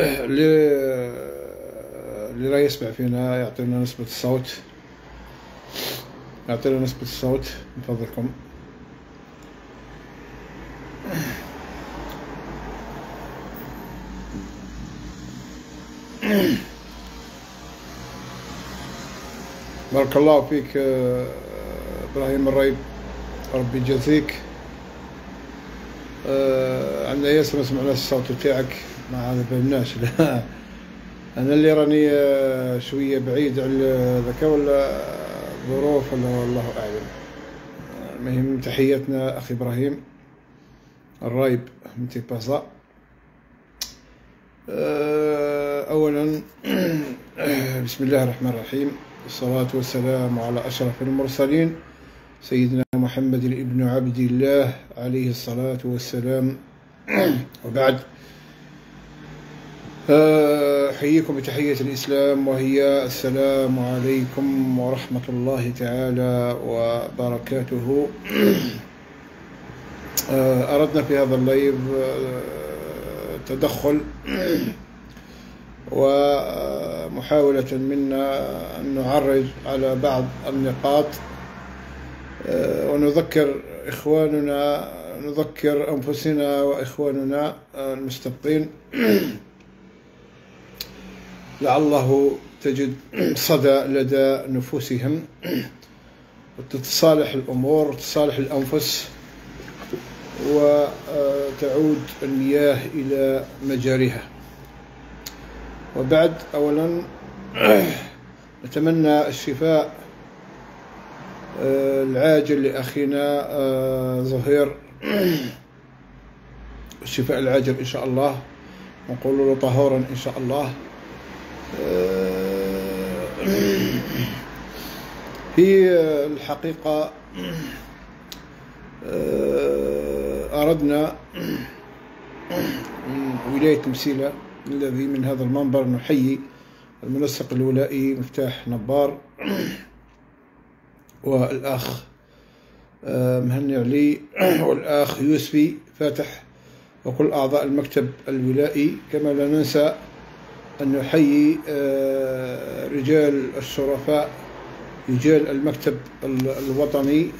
اللي اللي لا يسمع فينا يعطينا نسبة الصوت يعطينا نسبة الصوت من فضلكم بارك الله فيك إبراهيم الريب ربي يجازيك عندنا ياسر ما سمعناش الصوت تاعك ما فهمناش لا. أنا اللي راني آه، شوية بعيد على ذاك ولا ظروف ولا والله أعلم. المهم تحياتنا أخي إبراهيم الرايب من تيباسا اولا بسم الله الرحمن الرحيم. والصلاة والسلام على أشرف المرسلين سيدنا محمد ابن عبد الله عليه الصلاة والسلام. وبعد أحييكم بتحية الإسلام وهي السلام عليكم ورحمة الله تعالى وبركاته. أردنا في هذا الليف تدخل ومحاولة منا أن نعرج على بعض النقاط آه، ونذكر إخواننا نذكر أنفسنا وإخواننا المستبقين. لعله تجد صدى لدى نفوسهم. وتتصالح الأمور وتتصالح الأنفس. وتعود المياه إلى مجاريها. وبعد أولا نتمنى الشفاء آه، العاجل لأخينا آه، زهير الشفاء العاجل إن شاء الله. نقول له طهورا إن شاء الله. آه، في الحقيقة أردنا من ولاية مسيلة الذي من هذا المنبر نحيي المنسق الولائي مفتاح نبار والأخ آه، مهني علي والأخ يوسفي فاتح وكل أعضاء المكتب الولائي. كما لا ننسى أن نحيي آه، رجال الشرفاء رجال المكتب الوطني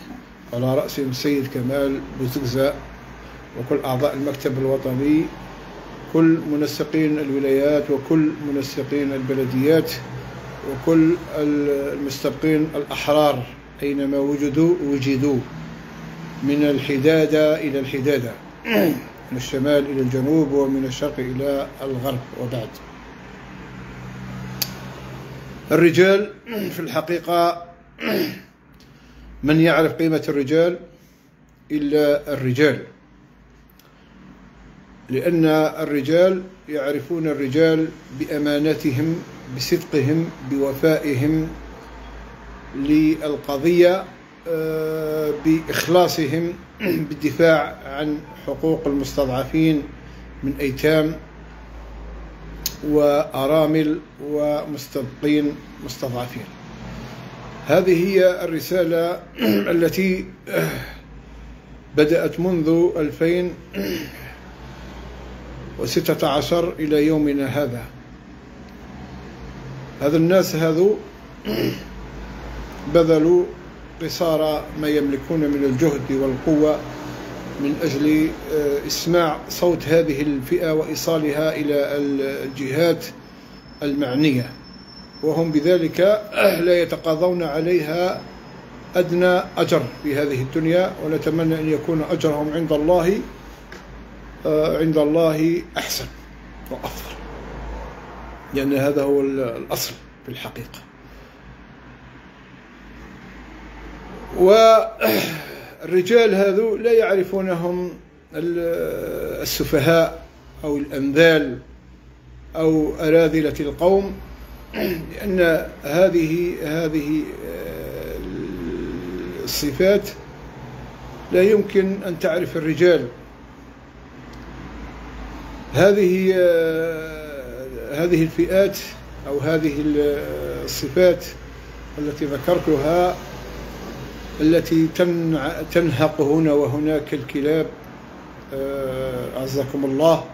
على رأسهم السيد كمال بوزقزة وكل أعضاء المكتب الوطني كل منسقين الولايات وكل منسقين البلديات وكل المستبقين الأحرار أينما وجدوا وجدوا من الحدادة إلى الحدادة من الشمال إلى الجنوب ومن الشرق إلى الغرب وبعد. الرجال في الحقيقة من يعرف قيمة الرجال إلا الرجال. لأن الرجال يعرفون الرجال بأمانتهم بصدقهم بوفائهم للقضية آه، بإخلاصهم بالدفاع عن حقوق المستضعفين من أيتام وأرامل ومستبقين مستضعفين. هذه هي الرسالة التي بدأت منذ 2000 وستة عشر إلى يومنا هذا. هذا الناس هذو بذلوا قصارى ما يملكون من الجهد والقوة من أجل آه، إسماع صوت هذه الفئة وإيصالها إلى الجهات المعنية. وهم بذلك لا يتقاضون عليها أدنى أجر في هذه الدنيا ونتمنى أن يكون أجرهم عند الله آه، عند الله أحسن وأفضل. لأن هذا هو الأصل في الحقيقة. والرجال هذو لا يعرفونهم السفهاء أو الأنذال أو أراذلة القوم لأن هذه هذه آه، الصفات لا يمكن أن تعرف الرجال. هذه هذه الفئات أو هذه الصفات التي ذكرتها التي تنهق هنا وهناك الكلاب. آه، أعزكم الله.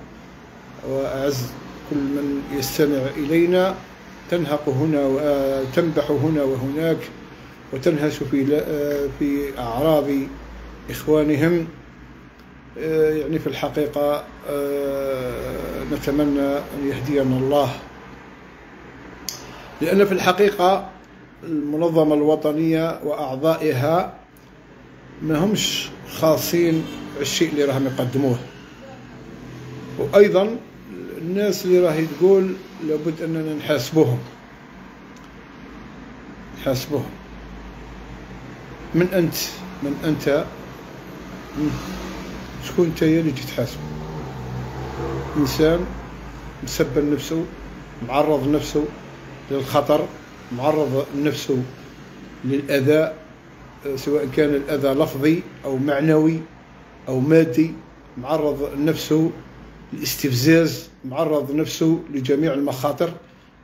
وأعز كل من يستمع إلينا. تنهق هنا وتنبح هنا وهناك وتنهش في في أعراض إخوانهم. يعني في الحقيقة نتمنى أن يهدينا الله. لأن في الحقيقة المنظمة الوطنية وأعضائها ما همش خاصين الشيء اللي راهم يقدموه. وأيضا الناس اللي راهي تقول لابد أننا نحاسبوهم. نحاسبوهم. من أنت؟ من أنت؟ شكون أنت اللي جيت تحاسب؟ إنسان مسبل نفسه معرض نفسه للخطر. معرض نفسه للأذى سواء كان الأذى لفظي أو معنوي أو مادي معرض نفسه للاستفزاز معرض نفسه لجميع المخاطر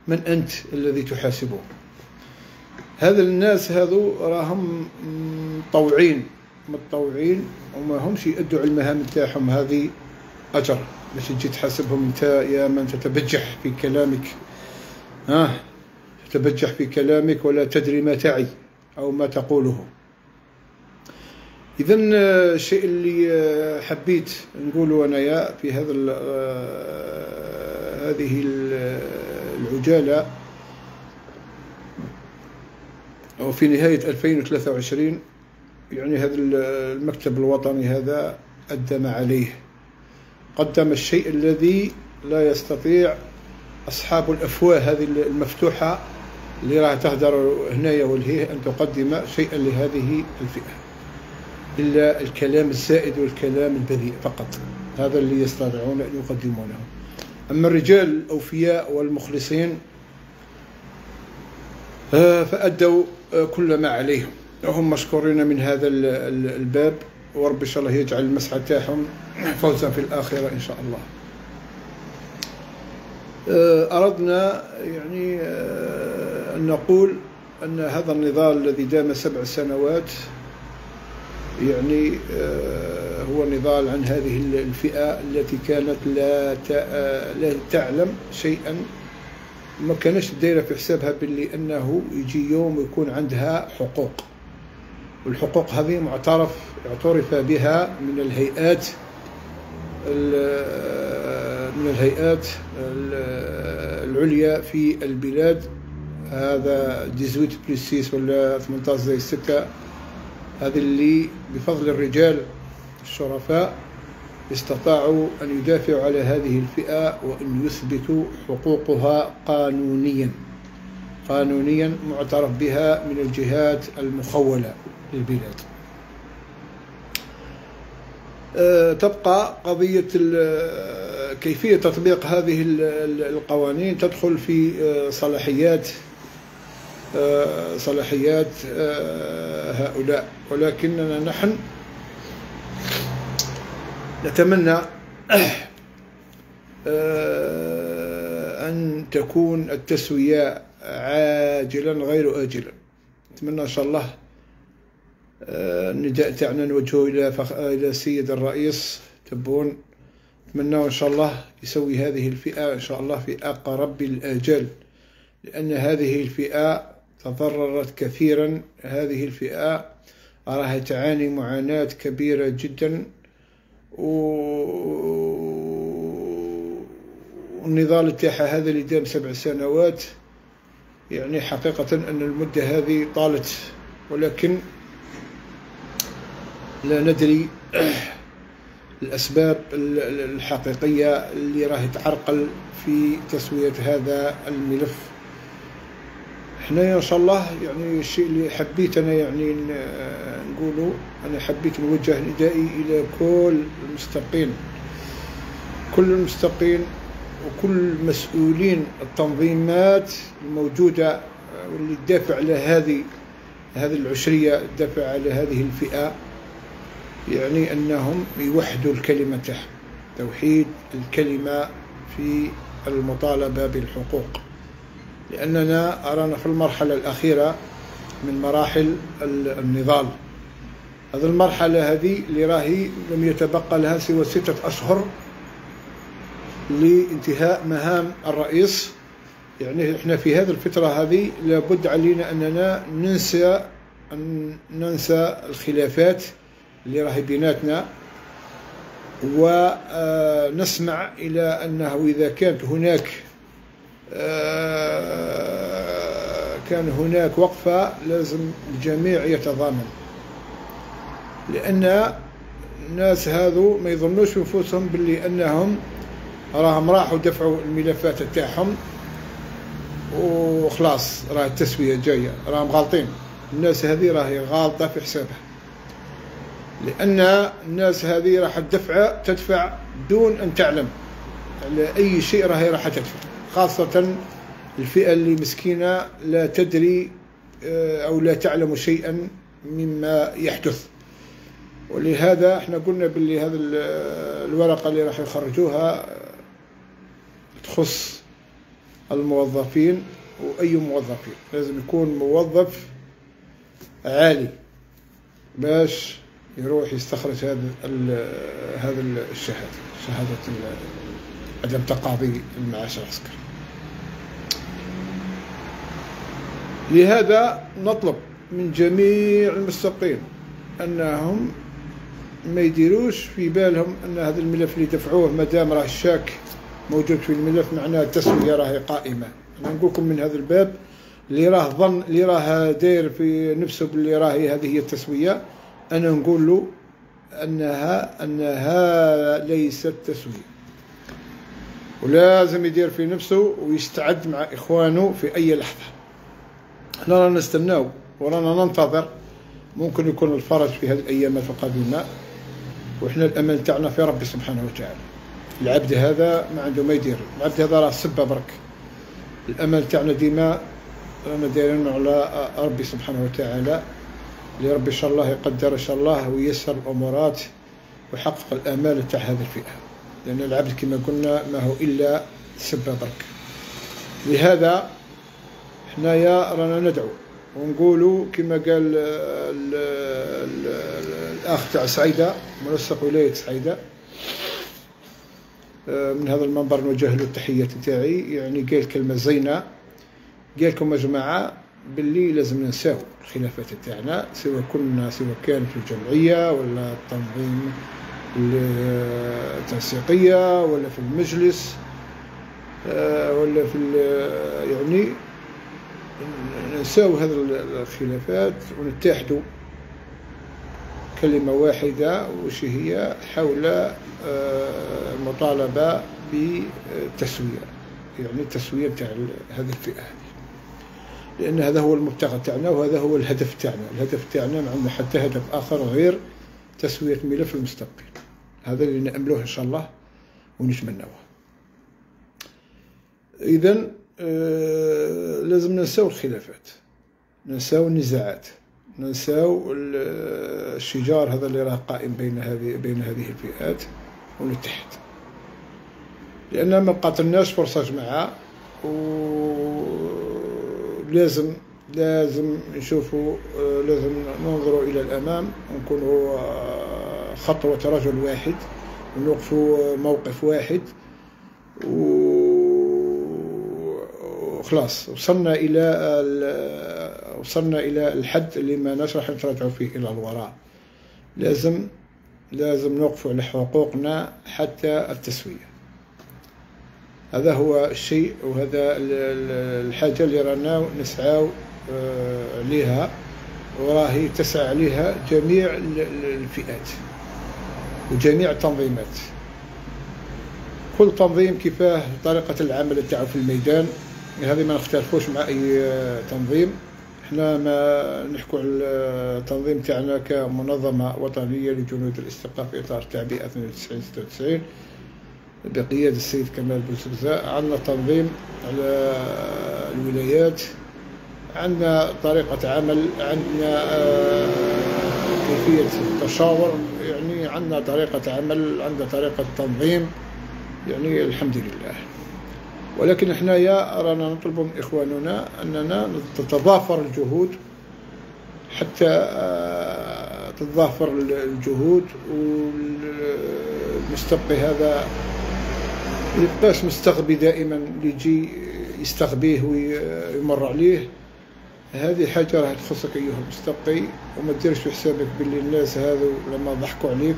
من أنت الذي تحاسبه. هذا الناس هذو راهم مطوعين متطوعين وما همش يأدوا على المهام تاعهم هذه أجر. باش تجي تحاسبهم أنت يا من تتبجح في كلامك. ها؟ آه تتبجح في كلامك ولا تدري ما تعي أو ما تقوله. إذا الشيء اللي حبيت نقوله أنايا في هذا هذه العجالة وفي نهاية 2023 يعني هذا المكتب الوطني هذا ما عليه. قدم الشيء الذي لا يستطيع أصحاب الأفواه هذه المفتوحة اللي راح تهدر هنايا والهيه أن تقدم شيئا لهذه الفئة. إلا الكلام الزائد والكلام البذيء فقط. هذا اللي يستطيعون أن يقدمونه. أما الرجال الأوفياء والمخلصين آه، فأدوا آه، كل ما عليهم. وهم مشكورين من هذا الباب. ورب إن شاء الله يجعل المسعى تاعهم فوزا في الآخرة إن شاء الله. آه، أردنا يعني نقول أن هذا النضال الذي دام سبع سنوات يعني آه، هو نضال عن هذه الفئة التي كانت لا لا تعلم شيئا. ما كانش دايرة في حسابها باللي أنه يجي يوم يكون عندها حقوق. والحقوق هذه معترف اعترف بها من الهيئات من الهيئات العليا في البلاد. هذا 18 بلس 6 ولا 18 زي 6 هذه اللي بفضل الرجال الشرفاء استطاعوا أن يدافعوا على هذه الفئة وأن يثبتوا حقوقها قانونيا. قانونيا معترف بها من الجهات المخولة للبلاد. أه تبقى قضية كيفية تطبيق هذه القوانين تدخل في أه، صلاحيات صلاحيات هؤلاء. ولكننا نحن نتمنى آه، أن تكون التسوية عاجلا غير آجلا. نتمنى إن شاء الله آه، النداء تاعنا نوجهه إلى فخ... إلى السيد الرئيس. تبون؟ نتمنى إن شاء الله يسوي هذه الفئة إن شاء الله في أقرب الآجال لأن هذه الفئة تضررت كثيرا هذه الفئة. راها تعاني معاناة كبيرة جدا. والنضال تاعها هذا اللي دام سبع سنوات. يعني حقيقة أن المدة هذه طالت ولكن لا ندري الأسباب الحقيقية اللي راهي تعرقل في تسوية هذا الملف. إحنا إن شاء الله يعني الشيء اللي حبيت أنا يعني نقوله أنا حبيت نوجه ندائي إلى كل المستقين. كل المستقين وكل مسؤولين التنظيمات الموجودة واللي تدافع على هذه هذه العشرية تدافع على هذه الفئة يعني أنهم يوحدوا الكلمة تاعهم توحيد الكلمة في المطالبة بالحقوق. لأننا أرانا في المرحلة الأخيرة من مراحل النضال. هذه المرحلة هذه اللي راهي لم يتبقى لها سوى ستة أشهر لانتهاء مهام الرئيس. يعني إحنا في هذه الفترة هذه لابد علينا أننا ننسى أن ننسى الخلافات اللي راهي بيناتنا. ونسمع إلى أنه إذا كانت هناك آه، كان هناك وقفة لازم الجميع يتضامن. لأن الناس هذو ما يظنوش أنفسهم باللي أنهم راهم راحوا دفعوا الملفات تاعهم. وخلاص راه التسوية جاية راهم غالطين. الناس هذه راهي غالطة في حسابها. لأن الناس هذه راح تدفع تدفع دون أن تعلم. على أي شيء راهي راح تدفع. خاصة الفئة اللي مسكينة لا تدري آه، أو لا تعلم شيئا مما يحدث. ولهذا إحنا قلنا باللي هذا الورقة اللي راح يخرجوها تخص الموظفين وأي موظفين. لازم يكون موظف عالي باش يروح يستخرج هذا هذا الشهادة شهادة عدم تقاضي المعاش العسكري لهذا نطلب من جميع المستقين أنهم ما يديروش في بالهم أن هذا الملف اللي دفعوه ما دام راه الشاك موجود في الملف معناه التسوية راهي قائمة. أنا نقول لكم من هذا الباب اللي راه ظن اللي راه داير في نفسه باللي راهي هذه هي التسوية أنا نقول له أنها أنها ليست تسوية. ولازم يدير في نفسه ويستعد مع إخوانه في أي لحظة. إحنا رانا نستناو. ورانا ننتظر. ممكن يكون الفرج في هذه الايامات القادمة. وإحنا الأمل تاعنا في ربي سبحانه وتعالى. العبد هذا ما عنده ما يدير. العبد هذا راه سبه برك. الأمل تاعنا ديما رانا دايرين على ربي سبحانه وتعالى. اللي ربي إن شاء الله يقدر إن شاء الله وييسر الأمورات ويحقق الأمال تاع هذه الفئة. لأن العبد كما قلنا ما هو إلا سبه برك. لهذا حنايا رانا ندعو. ونقولوا كما قال الأخ تاع سعيدة منسق ولاية سعيدة. آه، من هذا المنبر نوجه له التحيات تاعي. يعني قال كلمة زينة. قال لكم يا جماعة باللي لازم ننساو الخلافات تاعنا سواء كنا سواء كان في الجمعية ولا التنظيم التنسيقية ولا في المجلس آه، ولا في يعني نساو هذه الخلافات ونتحدوا كلمة واحدة وش هي؟ حول آه، المطالبة بالتسوية يعني التسوية تاع هذه الفئة. لأن هذا هو المبتغى تاعنا وهذا هو الهدف تاعنا. الهدف تاعنا ما عندنا حتى هدف آخر غير تسوية ملف المستقبل. هذا اللي نأملوه إن شاء الله ونتمنوه. إذا آه لازم ننساو الخلافات ننساو النزاعات ننساو الشجار هذا اللي راه قائم بين هذه بين هذه الفئات ونتحد. لأن ما قاتلناش فرصة جماعة ولازم لازم نشوفوا آه، لازم ننظروا إلى الأمام ونكونوا آه، خطوة رجل واحد ونوقفوا موقف واحد وخلاص وصلنا إلى وصلنا إلى الحد اللي ما راح نتراجعوا فيه إلى الوراء. لازم لازم نوقفوا على حقوقنا حتى التسوية. هذا هو الشيء وهذا الحاجة اللي رانا نسعى آه، لها وراهي تسعى عليها جميع الفئات. وجميع التنظيمات. كل تنظيم كيفاه؟ طريقة العمل تاعو في الميدان. هذه ما نختلفوش مع أي تنظيم. إحنا ما نحكوا على التنظيم تاعنا كمنظمة وطنية لجنود الاستقاء في إطار تعبئة 92 96 بقيادة السيد كمال بوسكزاء عندنا تنظيم على الولايات. عندنا طريقة عمل. عندنا آه، كيفية التشاور. يعني عندنا طريقة عمل. عندنا طريقة تنظيم. يعني الحمد لله. ولكن إحنا يا رانا نطلب من إخواننا أننا تتضافر الجهود حتى آه، تتضافر الجهود والمستبقي هذا يبقاش مستغبي دائما اللي يجي يستغبيه ويمر عليه. هذه حاجة راح تخصك أيها المستبقي وما تديرش في حسابك باللي الناس هذو لما ضحكوا عليك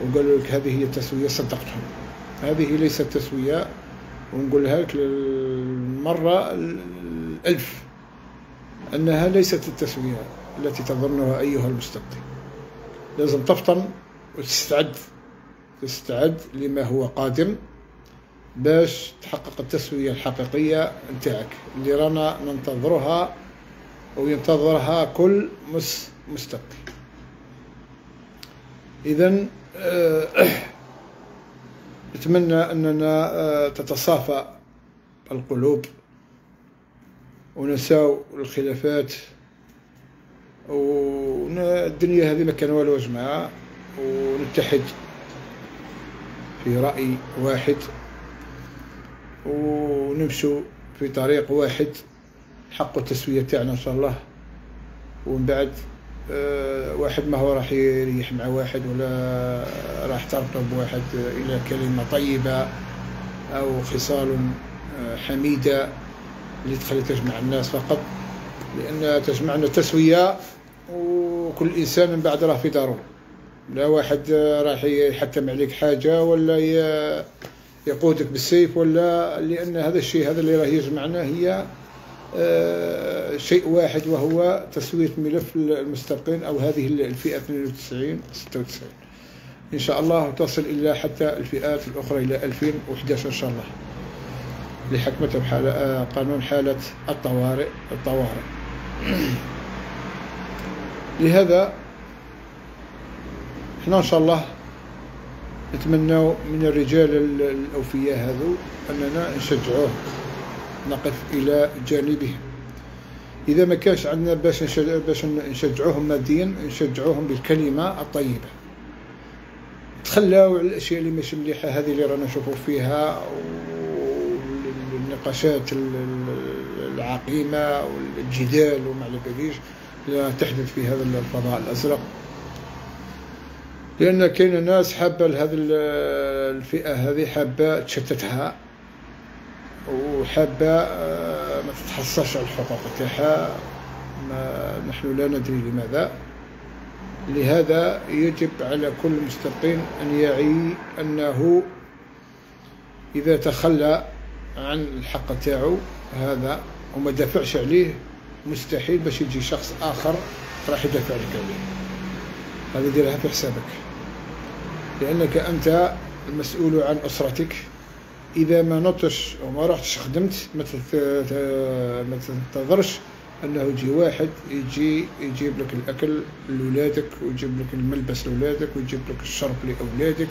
وقالوا لك هذه هي التسوية صدقتهم. هذه ليست تسوية. ونقولها لك للمرة الألف أنها ليست التسوية التي تظنها أيها المستبقي لازم تفطن وتستعد تستعد لما هو قادم باش تحقق التسوية الحقيقية نتاعك اللي رانا ننتظرها وينتظرها كل مستقي إذا نتمنى أننا آه، تتصافى القلوب ونساو الخلافات والدنيا هذه ما كان والو جماعة. ونتحد في رأي واحد ونمشوا في طريق واحد. حق التسوية تاعنا إن شاء الله. ومن بعد واحد ما هو راح يريح مع واحد ولا راح ترتب واحد إلى كلمة طيبة أو خصال آه، حميدة اللي تخلي تجمع الناس فقط لأن تجمعنا التسوية وكل إنسان من بعد راه في داره لا واحد راح يحكم عليك حاجة ولا يقودك بالسيف ولا لأن هذا الشيء هذا اللي راه يجمعنا هي آه، شيء واحد وهو تسوية ملف المستبقين أو هذه الفئة 92 96 إن شاء الله تصل إلى حتى الفئات الأخرى إلى 2011 إن شاء الله. لحكمة بحالة آه، قانون حالة الطوارئ الطوارئ. لهذا إحنا إن شاء الله نتمنى من الرجال الأوفياء هذو أننا نشجعوه. نقف إلى جانبهم إذا ما كانش عندنا باش باش نشجعوهم ماديا نشجعوهم بالكلمة الطيبة. تخلاو على الأشياء اللي مش مليحة هذه اللي رانا نشوفوا فيها والنقاشات العقيمة والجدال وما على باليش تحدث في هذا الفضاء الأزرق. لأن كاين ناس حابة لهذه الفئة هذه حابة تشتتها. وحابة آه، ما تتحصلش على الحقوق تاعها. نحن لا ندري لماذا. لهذا يجب على كل مستقيم أن يعي أنه إذا تخلى عن الحق تاعو هذا وما دافعش عليه مستحيل باش يجي شخص آخر راح يدافع لك عليه. هذا ديرها في حسابك. لأنك أنت المسؤول عن أسرتك. إذا ما نطش وما رحتش خدمت ما ما تنتظرش أنه يجي واحد يجي يجيب لك الأكل لولادك ويجيب لك الملبس لولادك ويجيب لك الشرب لأولادك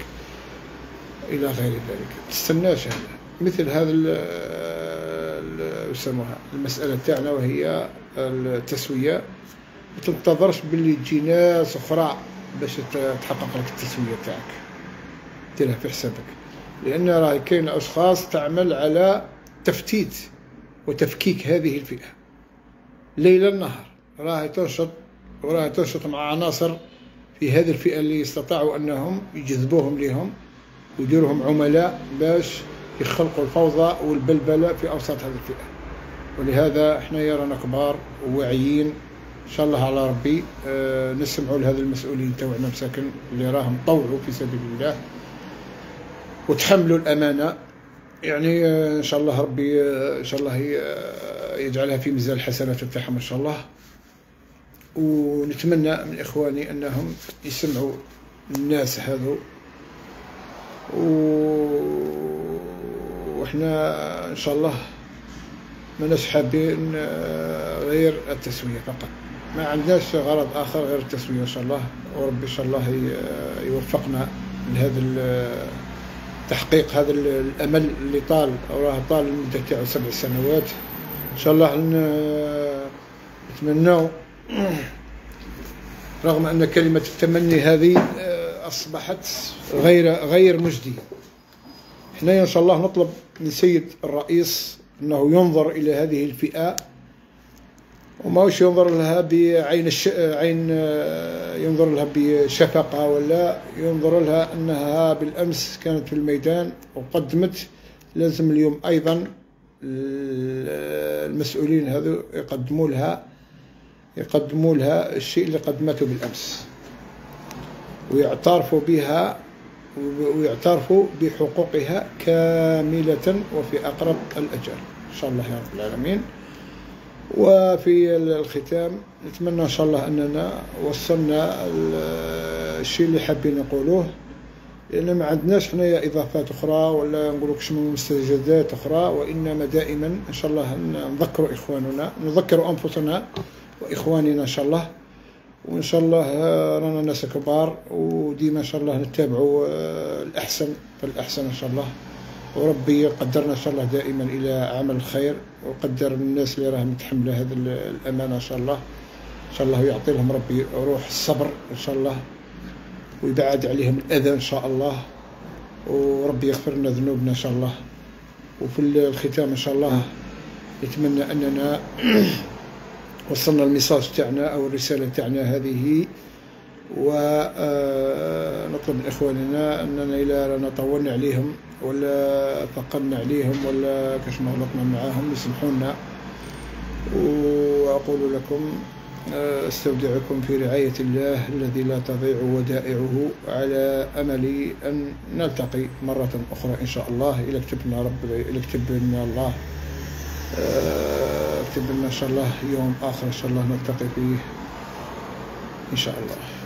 إلى غير ذلك. تستناش هذا. مثل هذا يسموها؟ المسألة تاعنا وهي التسوية. ما تنتظرش باللي تجي ناس أخرى باش تحقق لك التسوية تاعك. ديرها في حسابك. لأن راه كاين أشخاص تعمل على تفتيت وتفكيك هذه الفئة. ليل نهار راهي تنشط وراهي تنشط مع عناصر في هذه الفئة اللي استطاعوا أنهم يجذبوهم لهم ويديروهم عملاء باش يخلقوا الفوضى والبلبلة في أوسط هذه الفئة. ولهذا إحنا يرانا كبار وواعيين إن شاء الله على ربي آه نسمعوا لهذا المسؤولين تاعنا مساكن اللي راهم طوعوا في سبيل الله. وتحملوا الأمانة. يعني آه، إن شاء الله ربي آه، إن شاء الله آه، يجعلها في ميزان الحسنات تاعهم إن شاء الله. ونتمنى من إخواني أنهم يسمعوا الناس هذو. وإحنا إن شاء الله ما حابين غير التسوية فقط. ما عندناش غرض آخر غير التسوية إن شاء الله. وربي إن شاء الله يوفقنا لهذا تحقيق هذا الأمل اللي طال أو راه طال تاعو سبع سنوات. إن شاء الله نتمناو رغم أن كلمة التمني هذه آه، أصبحت غير غير مجدية. إحنا إن شاء الله نطلب من سيد الرئيس أنه ينظر إلى هذه الفئة وماوش ينظر لها بعين الش... عين ينظر لها بشفقة ولا ينظر لها أنها بالأمس كانت في الميدان وقدمت لازم اليوم أيضا المسؤولين هذو يقدموا لها يقدموا لها الشيء اللي قدمته بالأمس. ويعترفوا بها ويعترفوا بحقوقها كاملة وفي أقرب الأجال إن شاء الله يا رب العالمين. وفي الختام نتمنى إن شاء الله أننا وصلنا الشيء اللي حابين نقولوه. لأن ما عندناش حنايا إضافات أخرى ولا نقول لك شنو مستجدات أخرى وإنما دائما إن شاء الله نذكر إخواننا نذكر أنفسنا وإخواننا إن شاء الله. وإن شاء الله رانا ناس كبار وديما إن شاء الله نتابعوا آه، الأحسن فالأحسن إن شاء الله. وربي يقدرنا إن شاء الله دائما إلى عمل الخير وقدر الناس اللي راهم متحملة هذه الأمانة إن شاء الله. إن شاء الله يعطي لهم ربي روح الصبر إن شاء الله ويبعد عليهم الأذى إن شاء الله وربي يغفر لنا ذنوبنا إن شاء الله. وفي الختام إن شاء الله نتمنى أننا وصلنا الميساج تاعنا أو الرسالة تاعنا هذه ونطلب من إخواننا أننا إذا رانا طولنا عليهم ولا ثقلنا عليهم ولا كاش ما غلطنا معاهم يسمحونا. وأقول لكم أستودعكم في رعاية الله الذي لا تضيع ودائعه على أمل أن نلتقي مرة أخرى إن شاء الله. إلى كتبنا رب إلى كتب لنا الله. اكتب لنا إن شاء الله يوم آخر إن شاء الله نلتقي فيه إن شاء الله.